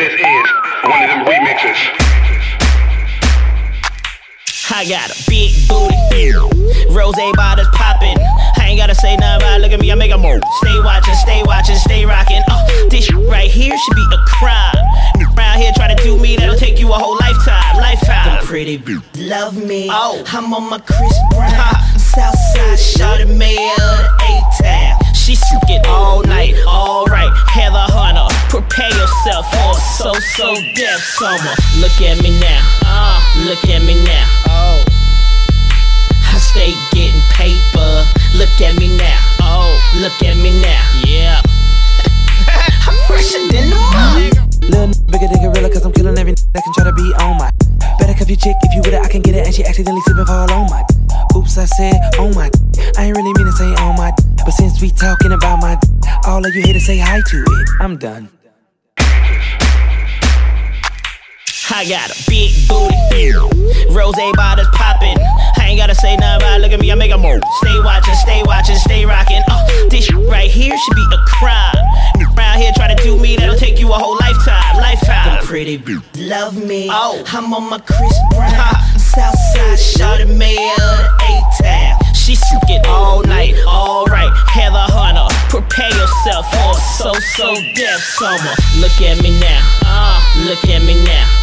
This is one of them remixes. I got a big booty, rose bottles popping. I ain't gotta say nothing about it. Look at me, I make a move. Stay watching, stay watching, stay rocking. Uh, this right here should be a crime. Around here try to do me, that'll take you a whole lifetime, lifetime. Them pretty b- love me. Oh, I'm on my Chris Brown, a so-so death summer. Look at me now, uh, look at me now. Oh. I stay getting paper. Look at me now. Oh, look at me now. Yeah. I'm fresher than the mug. Little bigger than gorilla, cause I'm killing every that can try to be on my. Better cuff your chick if you with it, I can get it, and she accidentally slipping fall on my. Oops, I said, oh my. I ain't really mean to say on my. But since we talking about my, all of you here to say hi to it, I'm done. I got a big booty. Rose bottles popping. I ain't gotta say nothing about it. Look at me, I make a move. Stay watching, stay watching, stay rocking. Uh, this right here should be a crime. Around here try to do me, that'll take you a whole lifetime, lifetime. Them pretty b- love me. Oh, I'm on my Chris Brown. Southside, shot of the A-Town. She it all night, alright. Heather Hunter, prepare yourself for a so-so death summer. Look at me now, uh, look at me now.